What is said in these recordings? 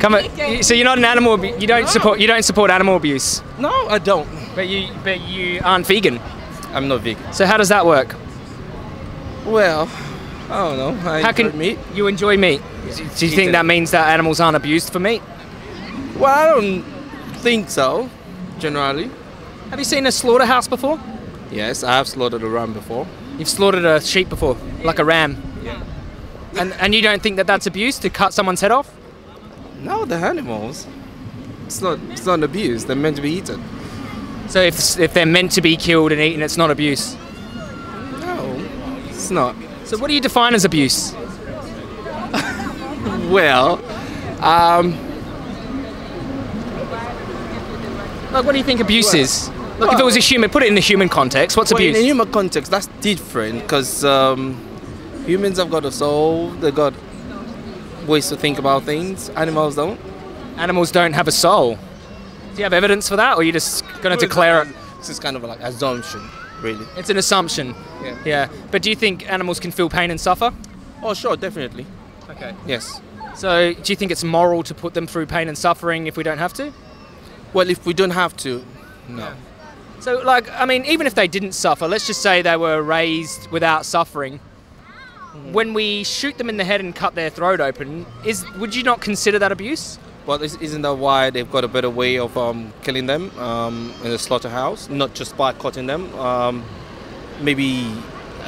Come on. So you're not an animal. You don't support. You don't support animal abuse. No, I don't. But you. But you aren't vegan. I'm not vegan. So how does that work? Well, I don't know. I How can enjoy meat? you enjoy meat? Do you think that means that animals aren't abused for meat? Well, I don't think so. Generally, Have you seen a slaughterhouse before? yes, I have slaughtered a ram before. You've slaughtered a sheep before, like a ram. Yeah. And and you don't think that that's abuse to cut someone's head off? No, they're animals. It's not. It's not abuse. They're meant to be eaten. So if if they're meant to be killed and eaten, it's not abuse. No, it's not. So what do you define as abuse? Well, um, Like what do you think abuse Well- is? Like if it was a human, put it in the human context. What's well, in abuse? a human context, that's different because um, humans have got a soul. They've got ways to think about things. Animals don't. Animals don't have a soul. Do you have evidence for that, or are you just going to declare it? This is kind of like assumption, really. It's an assumption. Yeah. Yeah. But do you think animals can feel pain and suffer? Oh, sure, definitely. Okay. Yes. So do you think it's moral to put them through pain and suffering if we don't have to? Well, if we don't have to, no. So, like, I mean, even if they didn't suffer, let's just say they were raised without suffering. When we shoot them in the head and cut their throat open, is would you not consider that abuse? Well, is- isn't that why they've got a better way of um, killing them um, in the slaughterhouse? Not just by cutting them, um, maybe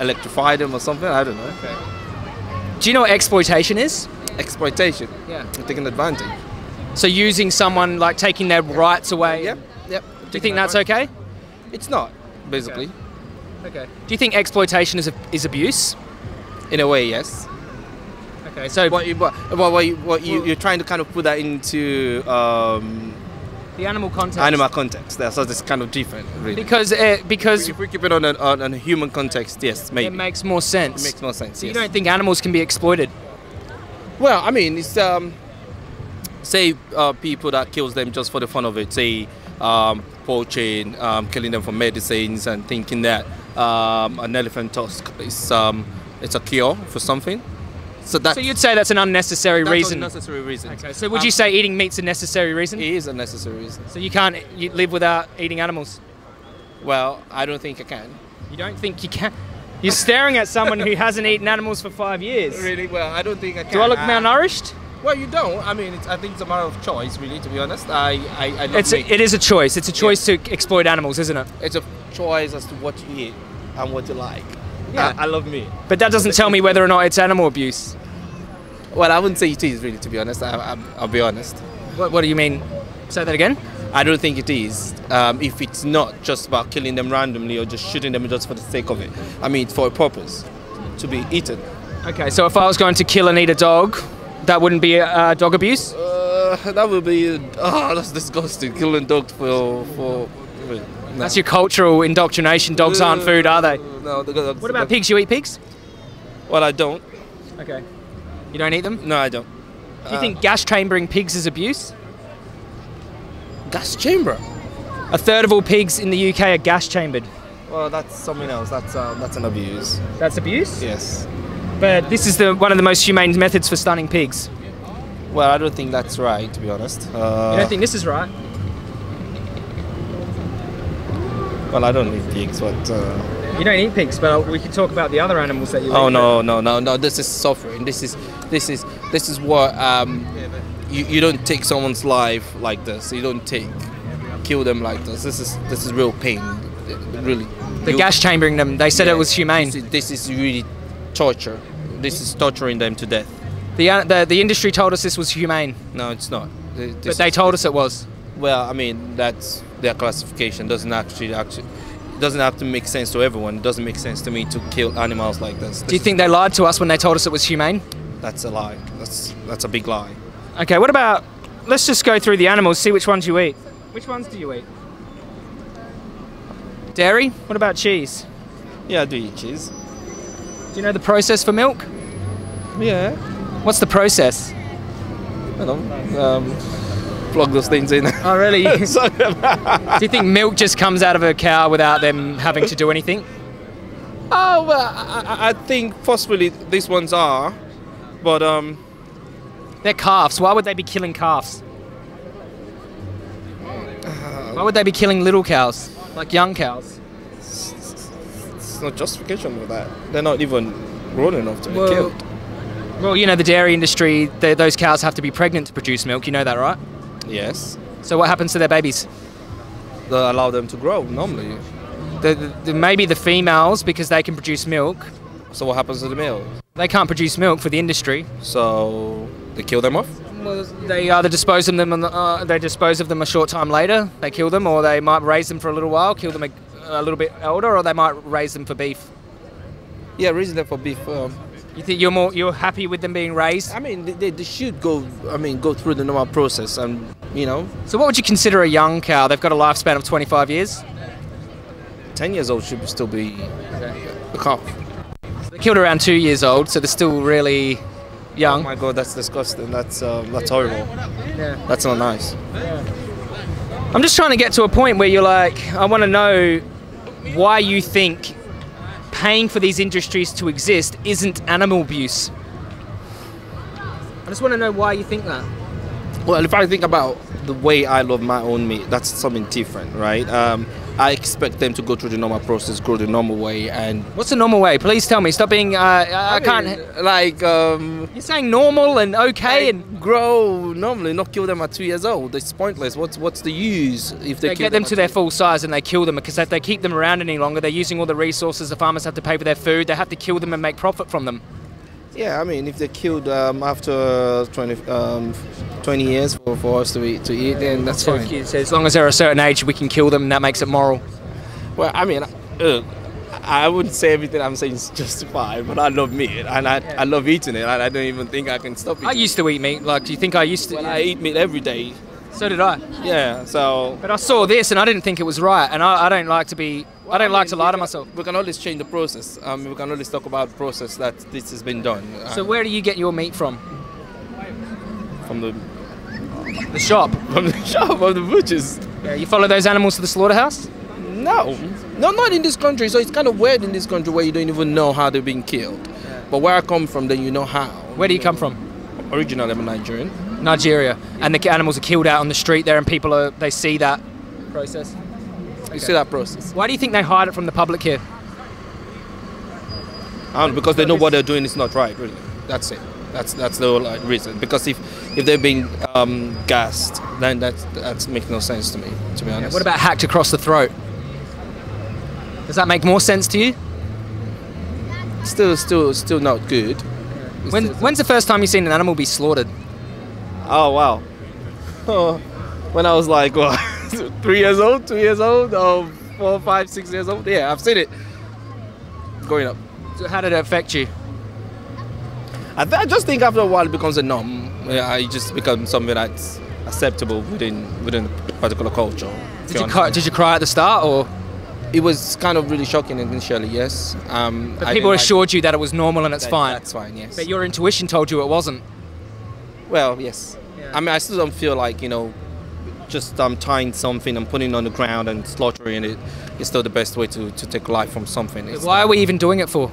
electrify them or something. I don't know. Okay. Do you know what exploitation is? Exploitation, Yeah. taking advantage. So using someone like taking their rights away. Yep, yep. Do you think that's okay? It's not, basically. Okay. Do you think exploitation is a, is abuse? In a way, yes. Okay. So What you, what, what, you, what you, you're trying to kind of put that into um, the animal context. animal context. That's so it's kind of different, really. Because uh, because if we keep it on a, on a human context, yes, maybe. it makes more sense. It makes more sense. so you don't think animals can be exploited? Well, I mean, it's um, say uh, people that kills them just for the fun of it, say um, poaching, um, killing them for medicines, and thinking that um, an elephant tusk is um, it's a cure for something. So that So you'd say that's an unnecessary that's reason. unnecessary reason. Okay. So would Um, you say eating meat's a necessary reason? it is a necessary reason? So you can't you live without eating animals? Well, I don't think I can. You don't think you can? You're staring at someone who hasn't eaten animals for five years. Really? Well, I don't think I can. Do I look malnourished? Well, you don't. I mean, it's, I think it's a matter of choice, really. To be honest, I I, I It's a, it is a choice. It's a choice to exploit animals, isn't it? it's a choice as to what you eat and what you like. Yeah. I, I love meat. But that doesn't tell me whether or not it's animal abuse. Well, I wouldn't say it is really, to be honest. I, I, I'll be honest. What, what do you mean? Say that again. I don't think it is. Um, if it's not just about killing them randomly or just shooting them just for the sake of it. I mean, for a purpose, to be eaten. Okay, so if I was going to kill and eat a dog, that wouldn't be uh, dog abuse. Uh, that would be. Oh, that's disgusting. Killing dogs for for. No. That's your cultural indoctrination. Dogs aren't food, are they? No. Dogs, What about pigs? You eat pigs? Well, I don't. Okay. You don't eat them? No, I don't. Do you think gas chambering pigs is abuse? Gas chamber. A third of all pigs in the UK are gas chambered. Well, that's something else. That's um, that's an abuse. That's abuse? Yes. But this is the one of the most humane methods for stunning pigs. Well, I don't think that's right, to be honest. Uh, You don't think this is right? Well, I don't eat pigs, but. Uh, You don't eat pigs, but we can talk about the other animals that you Oh eat. no, no, no, no! This is suffering. This is, this is, this is what um, you, you don't take someone's life like this. You don't take, kill them like this. This is this is real pain, really. The You- gas chambering them, they said yeah, it was humane. This is, this is really torture. This is torturing them to death. The, uh, the, the industry told us this was humane, No, it's not. Th- but they told us it was. Well, I mean that's their classification. Doesn't actually actually doesn't have to make sense to everyone. It doesn't make sense to me to kill animals like this. Do you think they lied to us when they told us it was humane? that's a lie? That's that's a big lie. Okay, what about, let's just go through the animals, see which ones you eat. Which ones do you eat? Dairy? What about cheese? Yeah, I do eat cheese. Do you know the process for milk? Yeah. What's the process? you know, um, plug those things in. Oh, really? do you think milk just comes out of a cow without them having to do anything? oh well, I, I- think possibly these ones are, but um, They're calves. Why would they be killing calves? Why would they be killing little cows, like young cows? It's not justification for that. They're not even grown enough to be killed. Well, you know, the dairy industry, those cows have to be pregnant to produce milk. You know that, right? Yes. So what happens to their babies? They allow them to grow normally. The, the, the, maybe the females, because they can produce milk, So what happens to the males? they can't produce milk for the industry. So they kill them off. Well, they either dispose of them, the, uh, they dispose of them a short time later. They kill them, or they might raise them for a little while, kill them a, a little bit older, or they might raise them for beef. Yeah, raising them for beef. Um, You think you're more you're happy with them being raised? I mean, they, they should go. I mean, go through the normal process, and you know, So what would you consider a young cow? They've got a lifespan of 25 years. ten years old should still be a calf. They killed around two years old, so they're still really young. Oh my god, that's disgusting. That's um, that's horrible. Yeah. That's not nice. Yeah. I'm just trying to get to a point where you're like, I want to know why you think paying for these industries to exist isn't animal abuse. I just want to know why you think that. Well, if I think about the way I love my own meat, that's something different, right? Um, I expect them to go through the normal process, grow the normal way, and What's the normal way? Please tell me. Stop being. Uh, I, I can't. mean, like um, You're saying normal and okay, and grow normally, not kill them at two years old. It's pointless. What's what's the use if they, they get them at to their full size and they kill them because if they keep them around any longer, they're using all the resources the farmers have to pay for their food. They have to kill them and make profit from them. Yeah, I mean, if they're killed um, after 20, um, 20 years for, for us to eat, to eat, then that's So, fine. so as long as they're a certain age, we can kill them, and that makes it moral. Well, I mean, uh, I wouldn't say everything I'm saying is justified, but I love meat and I, I love eating it, and I don't even think I can stop eating I used to eat meat. Like, do you think I used to? it. Well, I eat meat every day. So did I. Yeah, so. But I saw this and I didn't think it was right, and I, I don't like to be. I don't like to lie to myself. We can always change the process. Um, we can always talk about the process that this has been done. So uh, where do you get your meat from? from the The shop. from the shop of the butchers. Yeah, you follow those animals to the slaughterhouse. No, no, not in this country. So it's kind of weird in this country where you don't even know how they're being killed. But where I come from, then you know how. Where do you come from? Originally, I'm a Nigerian. Nigeria, and the animals are killed out on the street there, and people are they see that process. You see that process. Why do you think they hide it from the public here? And because they know what they're doing is not right, really. That's it. That's that's the whole reason. Because if if they're being um, gassed, then that that makes no sense to me, to be honest. What about hacked across the throat? Does that make more sense to you? still still still not good? When, Still- when's the first time you've seen an animal be slaughtered? Oh wow. Oh, when I was like what, three years old, two years old, or four, five, six years old. Yeah, I've seen it. Growing up. So how did it affect you? I, th- I just think after a while it becomes a norm. Yeah, it just becomes something that's acceptable within within a particular culture. Did you, cry, did you cry at the start, or It was kind of really shocking initially, yes. Um, but I people didn't like- assured you that it was normal and it's that- fine? That's fine, yes. But your intuition told you it wasn't. well, yes. Yeah. I mean, I still don't feel like you know, just um, tying something and putting it on the ground and slaughtering it is still the best way to, to take life from something. It's Why are we even doing it for?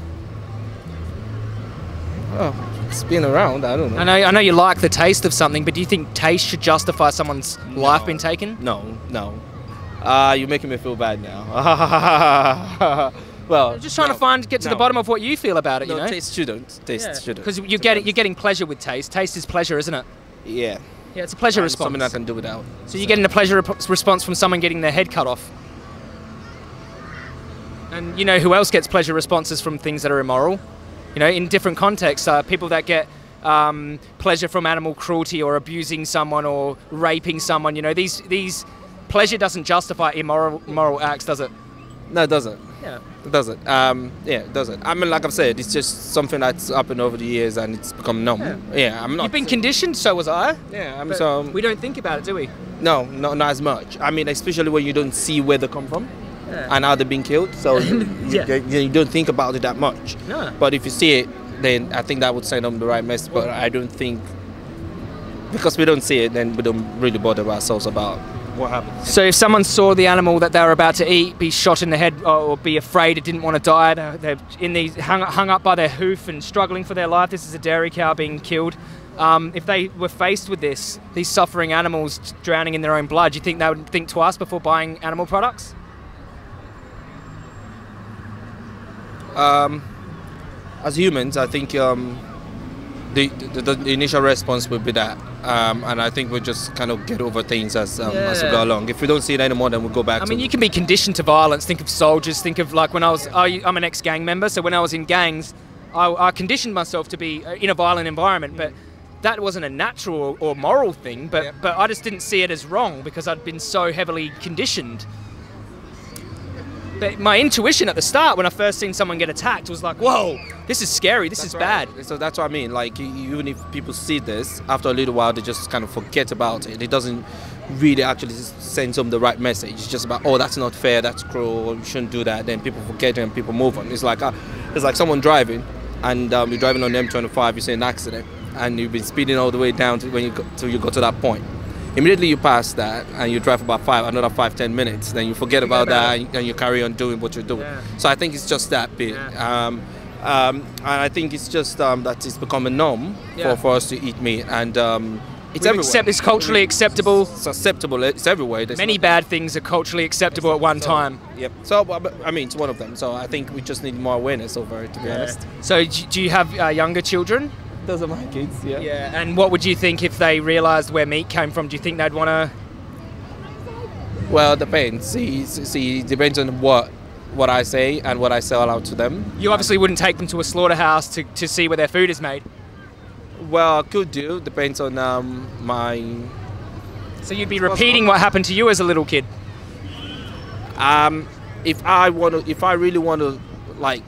Oh, it's been around. I don't know. I know, I know you like the taste of something, but do you think taste should justify someone's life being taken? No, no. Uh, you're making me feel bad now. well, I'm just trying no, to find, get to the bottom of what you feel about it. No, you know, taste shouldn't. Taste shouldn't. because you're getting you're getting pleasure with taste. Taste is pleasure, isn't it? Yeah. Yeah, it's a pleasure And response. Something I can do without. So you're getting a pleasure response from someone getting their head cut off. And you know who else gets pleasure responses from things that are immoral? You know, in different contexts, uh, people that get um, pleasure from animal cruelty or abusing someone or raping someone. You know, these these pleasure doesn't justify immoral moral acts, does it? No, it doesn't. Yeah. It doesn't. Um, yeah, it doesn't. I mean, like I've said, it's just something that's happened over the years and it's become norm. Yeah. Yeah, I'm not. You've been conditioned, so was I. yeah, I'm so. we don't think about it, do we? no, no, not as much. I mean, especially when you don't see where they come from and how they're being killed. So you, Yeah. you, you don't think about it that much. No. But if you see it, then I think that would send them the right message. But I don't think because we don't see it, then we don't really bother ourselves about what happens. So if someone saw the animal that they were about to eat be shot in the head or, be afraid it didn't want to die, they're- they're in these hung, hung up by their hoof and struggling for their life. This is a dairy cow being killed. um, if they were faced with this, these suffering animals drowning in their own blood, do you think they would think twice before buying animal products? Um, as humans, I think um, the, the, the initial response would be that, um, and I think we'll just kind of get over things as um, as we go along. If we don't see it anymore, then we'll go back. I mean, you can be conditioned to violence. Think of soldiers. Think of like when I was. I, I'm an ex-gang member, so when I was in gangs, I, I conditioned myself to be uh, in a violent environment. But that wasn't a natural or moral thing. But Yep. but I just didn't see it as wrong because I'd been so heavily conditioned. But my intuition at the start, when I first seen someone get attacked, was like, "Whoa, this is scary. This That's is bad." So that's what I mean. Like, even if people see this, after a little while, they just kind of forget about it. It doesn't really actually send them the right message. It's just about, oh, that's not fair, that's cruel, you shouldn't do that. Then people forget and people move on. It's like, uh, it's like someone driving, and um, you're driving on the M25, you see an accident, and you've been speeding all the way down to when you go, till you got to that point. Immediately you pass that and you drive about five, another five, ten minutes, then you forget about about that and, and you carry on doing what you're doing. Yeah. So I think it's just that bit. Yeah. Um, um, and I think it's just um, that it's become a norm Yeah. for, for us to eat meat, and um, it's We've everywhere. accept- it's culturally acceptable. It's acceptable. It's everywhere. There's Many bad things are culturally acceptable at one so- time. Yep. So I mean, it's one of them. So I think we just need more awareness over it. To be honest. So, do you have uh, younger children? Those are my kids. Yeah. Yeah. And what would you think if they realised where meat came from? Do you think they'd want to? Well, it depends. See, see, it depends on what what I say and what I sell out to them. You obviously wouldn't take them to a slaughterhouse to, to see where their food is made. Well, I could do. Depends on um, my So you'd be repeating what happened to you as a little kid. Um, if I want to, if I really want to, like,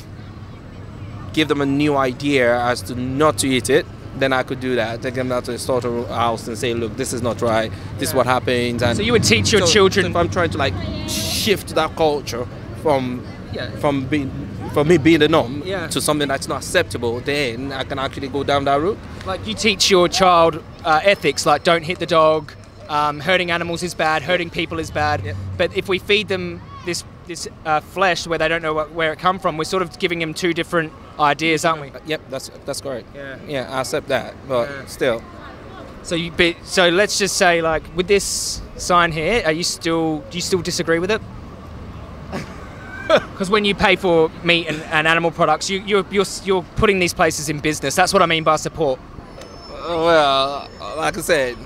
give them a new idea as to not to eat it, then I could do that. Take them out to the slaughterhouse and say, look, this is not right. This is what happens. And So you would teach your so- children. so if I'm trying to like shift that culture from Yeah. from being from me being the norm Yeah. to something that's not acceptable, then I can actually go down that route. Like you teach your child uh, ethics, like don't hit the dog, um, hurting animals is bad, hurting people is bad. But if we feed them this this uh, flesh where they don't know what, where it come from, we're sort of giving them two different ideas, aren't we? Uh, Yep, that's that's correct. Yeah. Yeah, I accept that, but Yeah. still. So you be, so let's just say like with this sign here, are you still do you still disagree with it? Because when you pay for meat and, and animal products, you, you're, you're you're putting these places in business. That's what I mean by support. Well, like I said,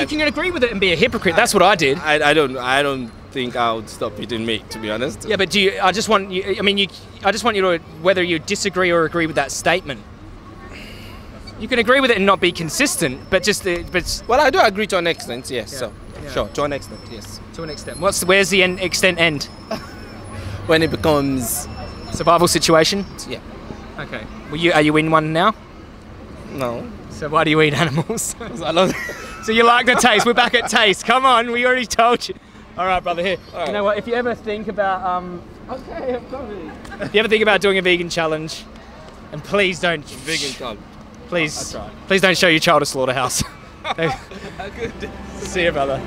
you can agree with it and be a hypocrite. That's what I did. I, I don't I don't think I would stop eating meat to be honest. Yeah, but do you? I just want you. I mean, you. I just want you to whether you disagree or agree with that statement. You can agree with it and not be consistent, but just the, but Well, I do agree to an extent, yes. Yeah. So Yeah. sure, to an extent, yes. to an extent. What's the, where's the end, extent end? When it becomes Survival situation. yeah, Okay. Well, you are you in one now? no. So why do you eat animals? I love so you like the taste? We're back at taste. Come on, we already told you. All right, brother. Here. All. You know what? If you ever think about um, Okay, I'm coming. if you ever think about doing a vegan challenge, and please don't Vegan club. please please don't show your child a slaughterhouse. See you, brother.